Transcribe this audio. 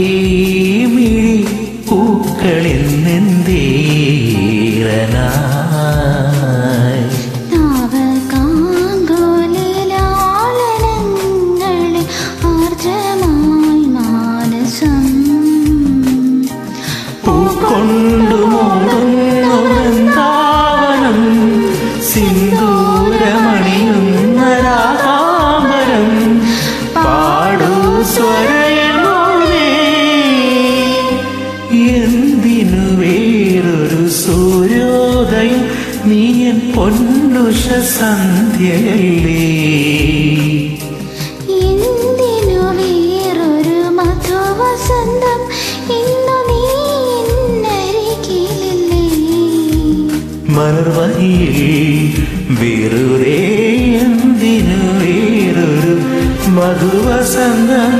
കോപ്പിക്കേമിഴി പൂക്കളിന്നെന്തീരനായി താവകാങ്കുലിലാളനങ്ങളിൽ ആർദ്രമായി മാനസം നീയൻ പൊന്നുഷ സന്ധ്യയല്ലേ എന്തിനു വേറൊരു മധുവസന്തം ഇന്നു നീ എന്നരികിലില്ലേ വെറുതെ എന്തിനു വേറൊരു മധുവസന്തം?